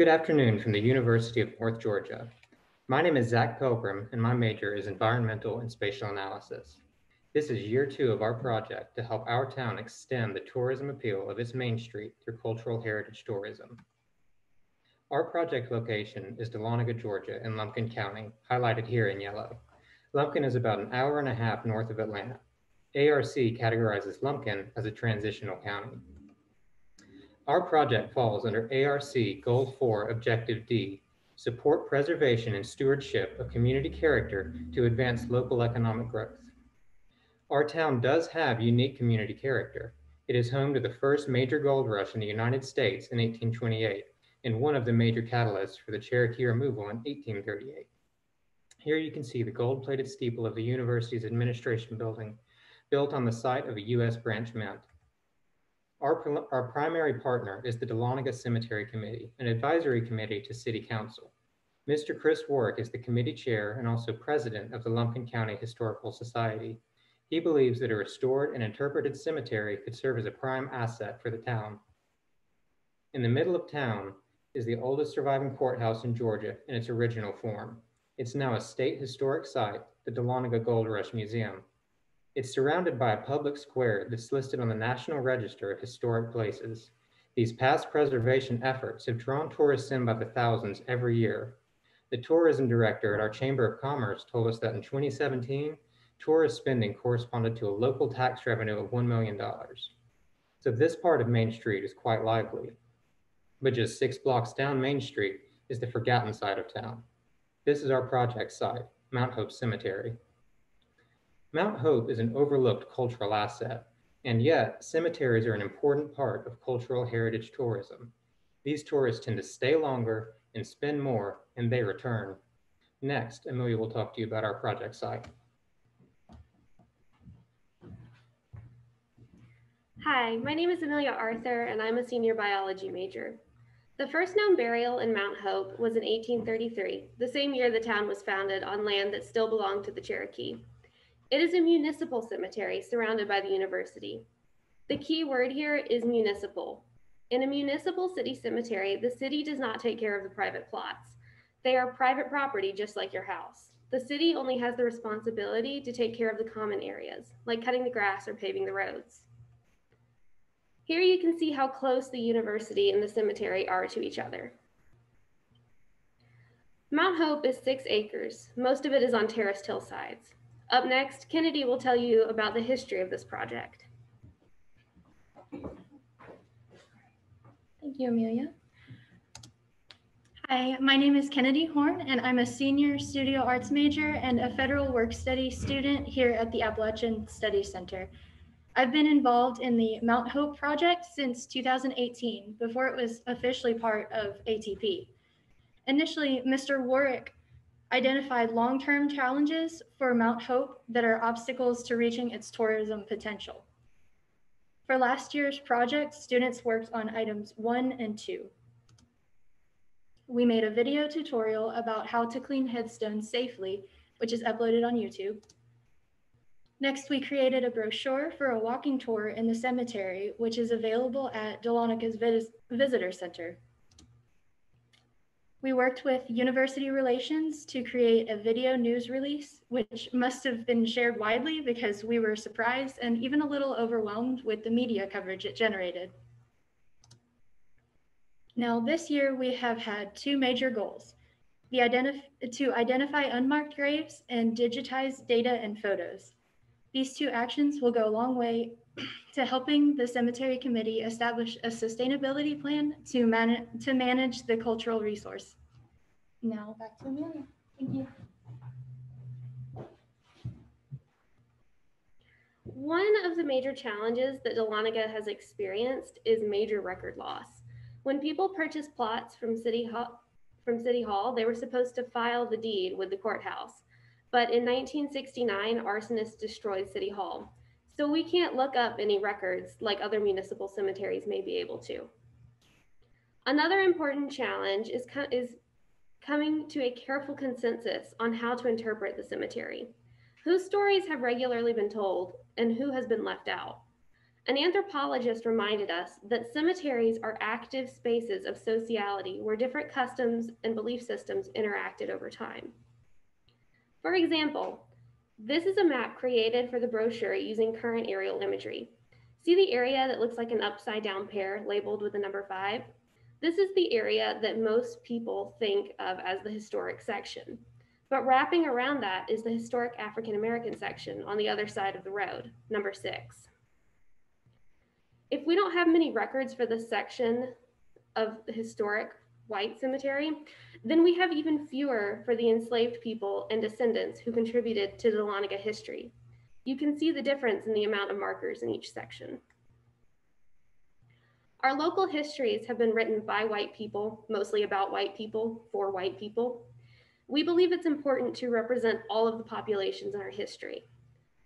Good afternoon from the University of North Georgia. My name is Zach Pilgrim and my major is environmental and spatial analysis. This is year two of our project to help our town extend the tourism appeal of its main street through cultural heritage tourism. Our project location is Dahlonega, Georgia in Lumpkin County, highlighted here in yellow. Lumpkin is about an hour and a half north of Atlanta. ARC categorizes Lumpkin as a transitional county. Our project falls under ARC Goal 4 Objective D, support preservation and stewardship of community character to advance local economic growth. Our town does have unique community character. It is home to the first major gold rush in the United States in 1828 and one of the major catalysts for the Cherokee removal in 1838. Here you can see the gold-plated steeple of the university's administration building built on the site of a U.S. branch mint. Our, our primary partner is the Dahlonega Cemetery Committee, an advisory committee to City Council. Mr. Chris Warwick is the committee chair and also president of the Lumpkin County Historical Society. He believes that a restored and interpreted cemetery could serve as a prime asset for the town. In the middle of town is the oldest surviving courthouse in Georgia in its original form. It's now a state historic site, the Dahlonega Gold Rush Museum. It's surrounded by a public square that's listed on the National Register of Historic Places. These past preservation efforts have drawn tourists in by the thousands every year. The tourism director at our Chamber of Commerce told us that in 2017, tourist spending corresponded to a local tax revenue of $1 million. So this part of Main Street is quite lively. But just six blocks down Main Street is the forgotten side of town. This is our project site, Mount Hope Cemetery. Mount Hope is an overlooked cultural asset, and yet cemeteries are an important part of cultural heritage tourism. These tourists tend to stay longer and spend more, and they return. Next, Amelia will talk to you about our project site. Hi, my name is Amelia Arthur, and I'm a senior biology major. The first known burial in Mount Hope was in 1833, the same year the town was founded on land that still belonged to the Cherokee. It is a municipal cemetery surrounded by the university. The key word here is municipal. In a municipal city cemetery, the city does not take care of the private plots. They are private property, just like your house. The city only has the responsibility to take care of the common areas, like cutting the grass or paving the roads. Here you can see how close the university and the cemetery are to each other. Mount Hope is six acres. Most of it is on terraced hillsides. Up next, Kennedy will tell you about the history of this project. Thank you, Amelia. Hi, my name is Kennedy Horn, and I'm a senior studio arts major and a federal work study student here at the Appalachian Studies Center. I've been involved in the Mount Hope project since 2018, before it was officially part of ATP. Initially, Mr. Warwick identified long-term challenges for Mount Hope that are obstacles to reaching its tourism potential. For last year's project, students worked on items one and two. We made a video tutorial about how to clean headstones safely, which is uploaded on YouTube. Next, we created a brochure for a walking tour in the cemetery, which is available at Dahlonega Vis Visitor Center. We worked with university relations to create a video news release, which must have been shared widely because we were surprised and even a little overwhelmed with the media coverage it generated. Now, this year we have had two major goals, identif to identify unmarked graves and digitize data and photos. These two actions will go a long way to helping the cemetery committee establish a sustainability plan to, man to manage the cultural resource. Now back to Amelia. Thank you. One of the major challenges that Dahlonega has experienced is major record loss. When people purchased plots from City Hall, from City Hall, they were supposed to file the deed with the courthouse. But in 1969, arsonists destroyed City Hall. So we can't look up any records like other municipal cemeteries may be able to. Another important challenge is, is coming to a careful consensus on how to interpret the cemetery. Whose stories have regularly been told and who has been left out? An anthropologist reminded us that cemeteries are active spaces of sociality where different customs and belief systems interacted over time. For example, this is a map created for the brochure using current aerial imagery. See the area that looks like an upside down pear labeled with the number five? This is the area that most people think of as the historic section. But wrapping around that is the historic African American section on the other side of the road, number six. If we don't have many records for this section of the historic white cemetery, then we have even fewer for the enslaved people and descendants who contributed to Dahlonega history. You can see the difference in the amount of markers in each section. Our local histories have been written by white people, mostly about white people, for white people. We believe it's important to represent all of the populations in our history.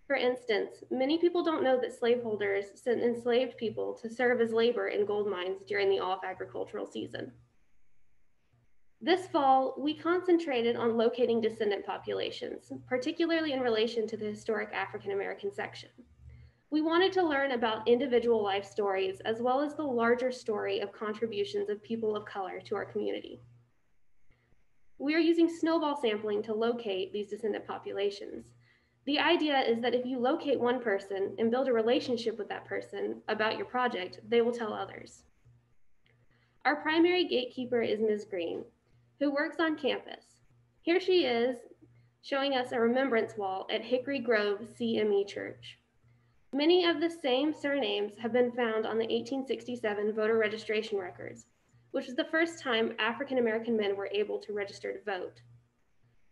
For instance, many people don't know that slaveholders sent enslaved people to serve as labor in gold mines during the off agricultural season. This fall, we concentrated on locating descendant populations, particularly in relation to the historic African American section. We wanted to learn about individual life stories as well as the larger story of contributions of people of color to our community. We are using snowball sampling to locate these descendant populations. The idea is that if you locate one person and build a relationship with that person about your project, they will tell others. Our primary gatekeeper is Ms. Green, who works on campus. Here she is showing us a remembrance wall at Hickory Grove CME Church. Many of the same surnames have been found on the 1867 voter registration records, which was the first time African American men were able to register to vote.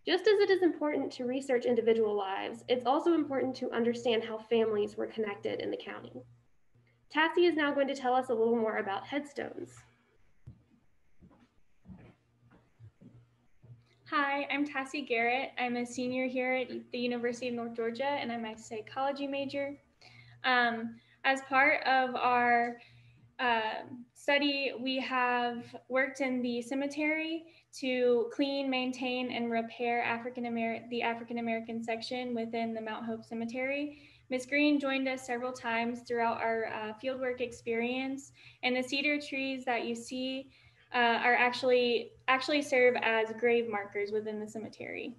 Just as it is important to research individual lives, it's also important to understand how families were connected in the county. Tassie is now going to tell us a little more about headstones. Hi, I'm Tassie Garrett. I'm a senior here at the University of North Georgia, and I'm a psychology major. Um, as part of our uh, study, we have worked in the cemetery to clean, maintain, and repair African the African American section within the Mount Hope Cemetery. Ms. Green joined us several times throughout our uh, fieldwork experience, and the cedar trees that you see uh, are actually actually serve as grave markers within the cemetery.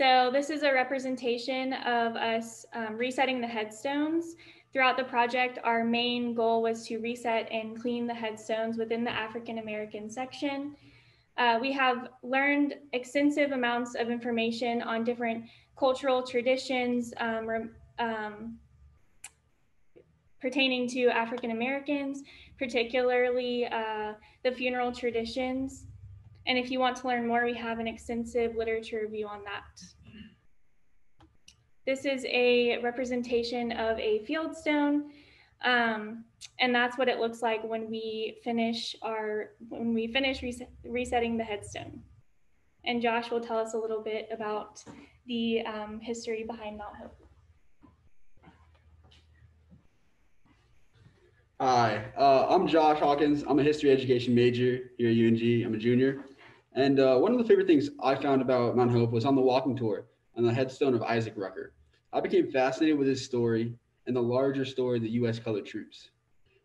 So this is a representation of us um, resetting the headstones. Throughout the project, our main goal was to reset and clean the headstones within the African American section. Uh, we have learned extensive amounts of information on different cultural traditions um, um, pertaining to African Americans, particularly uh, the funeral traditions. And if you want to learn more, we have an extensive literature review on that. This is a representation of a field stone. Um, and that's what it looks like when we finish our when we finish reset, resetting the headstone. And Josh will tell us a little bit about the um, history behind Mount Hope. Hi, uh, I'm Josh Hawkins. I'm a history education major here at UNG. I'm a junior. And uh, one of the favorite things I found about Mount Hope was on the walking tour on the headstone of Isaac Rucker. I became fascinated with his story and the larger story of the U.S. colored troops.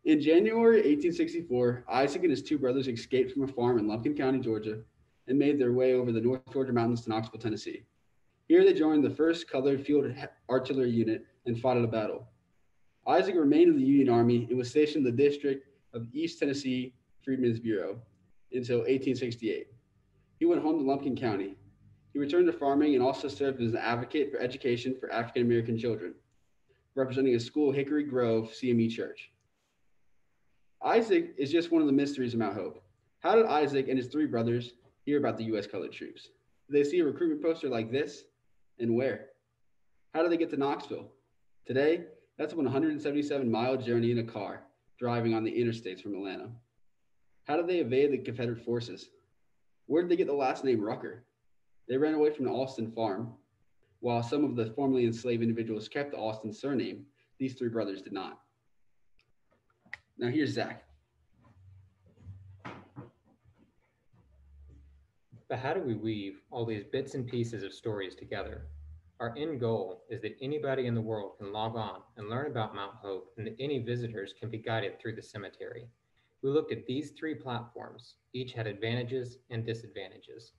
In January 1864, Isaac and his two brothers escaped from a farm in Lumpkin County, Georgia, and made their way over the North Georgia mountains to Knoxville, Tennessee. Here they joined the 1st Colored Field Artillery Unit and fought in a battle. Isaac remained in the Union Army and was stationed in the District of East Tennessee Freedmen's Bureau until 1868. He went home to Lumpkin County. He returned to farming and also served as an advocate for education for African American children, representing a school, Hickory Grove CME Church. Isaac is just one of the mysteries of Mount Hope. How did Isaac and his three brothers hear about the U.S. colored troops? Did they see a recruitment poster like this? And where? How did they get to Knoxville? Today, that's a 177 mile journey in a car driving on the interstates from Atlanta. How did they evade the Confederate forces? Where did they get the last name Rucker? They ran away from the Austin farm. While some of the formerly enslaved individuals kept the Austin surname, these three brothers did not. Now here's Zach. But how do we weave all these bits and pieces of stories together? Our end goal is that anybody in the world can log on and learn about Mount Hope and that any visitors can be guided through the cemetery. We looked at these three platforms. Each had advantages and disadvantages.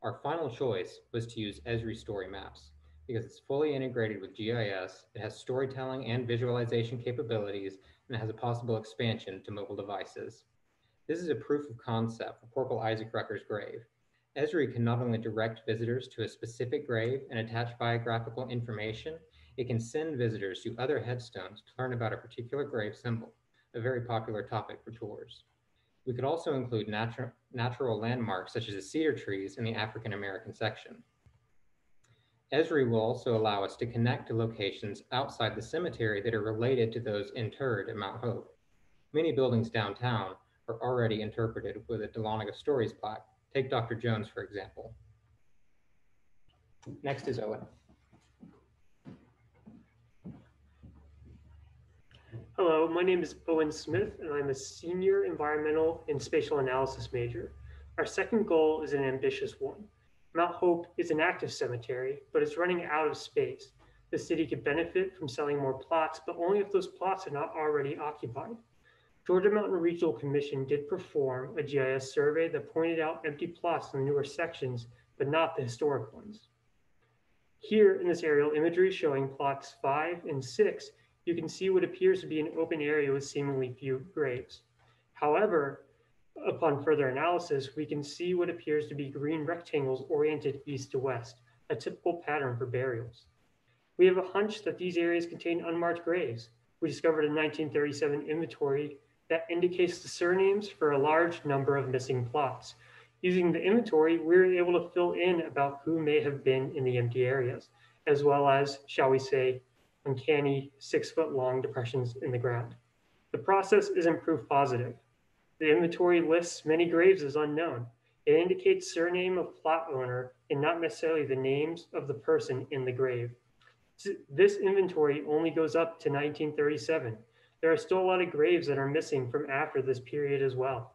Our final choice was to use Esri Story Maps because it's fully integrated with GIS, it has storytelling and visualization capabilities, and it has a possible expansion to mobile devices. This is a proof of concept for Corporal Isaac Rucker's grave. Esri can not only direct visitors to a specific grave and attach biographical information, it can send visitors to other headstones to learn about a particular grave symbol, a very popular topic for tours. We could also include natural, natural landmarks such as the cedar trees in the African American section. Esri will also allow us to connect to locations outside the cemetery that are related to those interred at Mount Hope. Many buildings downtown are already interpreted with a Dahlonega Stories plaque. Take Dr. Jones, for example. Next is Owen. Hello, my name is Owen Smith, and I'm a senior environmental and spatial analysis major. Our second goal is an ambitious one. Mount Hope is an active cemetery, but it's running out of space. The city could benefit from selling more plots, but only if those plots are not already occupied. Georgia Mountain Regional Commission did perform a GIS survey that pointed out empty plots in the newer sections, but not the historic ones. Here in this aerial imagery showing plots five and six, you can see what appears to be an open area with seemingly few graves. However, upon further analysis, we can see what appears to be green rectangles oriented east to west, a typical pattern for burials. We have a hunch that these areas contain unmarked graves. We discovered a 1937 inventory that indicates the surnames for a large number of missing plots. Using the inventory, we were able to fill in about who may have been in the empty areas, as well as, shall we say, uncanny six foot long depressions in the ground. The process isn't proof positive. The inventory lists many graves as unknown. It indicates surname of plot owner and not necessarily the names of the person in the grave. This inventory only goes up to 1937. There are still a lot of graves that are missing from after this period as well.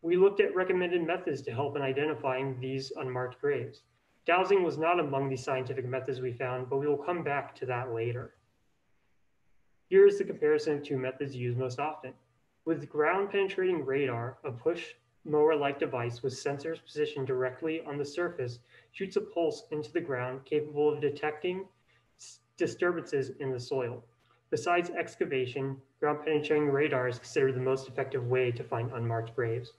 We looked at recommended methods to help in identifying these unmarked graves. Dowsing was not among the scientific methods we found, but we will come back to that later. Here is the comparison two methods used most often. With ground penetrating radar, a push mower-like device with sensors positioned directly on the surface shoots a pulse into the ground capable of detecting disturbances in the soil. Besides excavation, ground penetrating radar is considered the most effective way to find unmarked graves.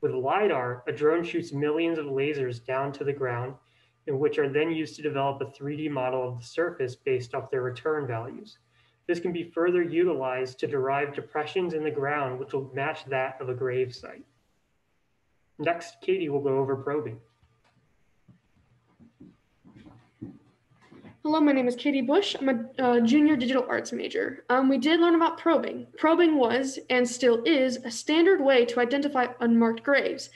With LiDAR, a drone shoots millions of lasers down to the ground and which are then used to develop a 3D model of the surface based off their return values. This can be further utilized to derive depressions in the ground, which will match that of a grave site. Next, Katie will go over probing. Hello, my name is Katie Bush. I'm a uh, junior digital arts major. Um, we did learn about probing. Probing was, and still is, a standard way to identify unmarked graves.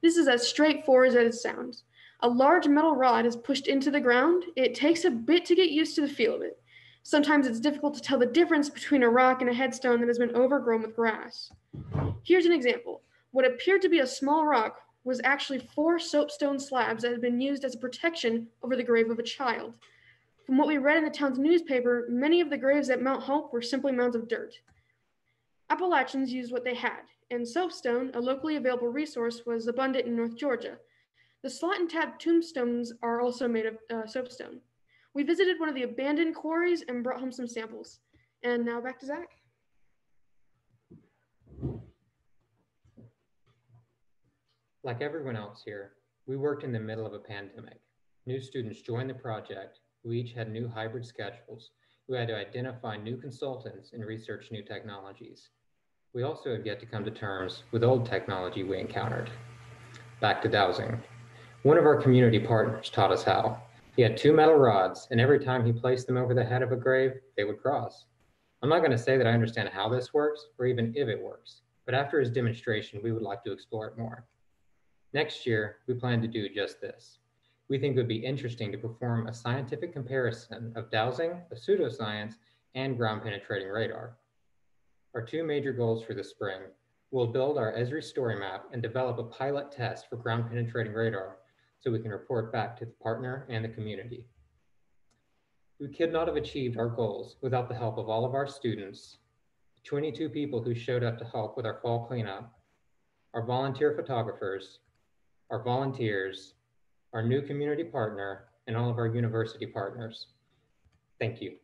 This is as straightforward as it sounds. A large metal rod is pushed into the ground. It takes a bit to get used to the feel of it. Sometimes it's difficult to tell the difference between a rock and a headstone that has been overgrown with grass. Here's an example. What appeared to be a small rock was actually four soapstone slabs that had been used as a protection over the grave of a child. From what we read in the town's newspaper, many of the graves at Mount Hope were simply mounds of dirt. Appalachians used what they had, and soapstone, a locally available resource, was abundant in North Georgia. The slot and tab tombstones are also made of uh, soapstone. We visited one of the abandoned quarries and brought home some samples. And now back to Zach. Like everyone else here, we worked in the middle of a pandemic. New students joined the project We each had new hybrid schedules. We had to identify new consultants and research new technologies. We also have yet to come to terms with old technology we encountered. Back to dowsing. One of our community partners taught us how. He had two metal rods, and every time he placed them over the head of a grave, they would cross. I'm not going to say that I understand how this works, or even if it works, but after his demonstration, we would like to explore it more. Next year, we plan to do just this. We think it would be interesting to perform a scientific comparison of dowsing, a pseudoscience, and ground penetrating radar. Our two major goals for the spring will build our Esri story map and develop a pilot test for ground penetrating radar so we can report back to the partner and the community. We could not have achieved our goals without the help of all of our students, 22 people who showed up to help with our fall cleanup, our volunteer photographers, our volunteers, our new community partner, and all of our university partners. Thank you.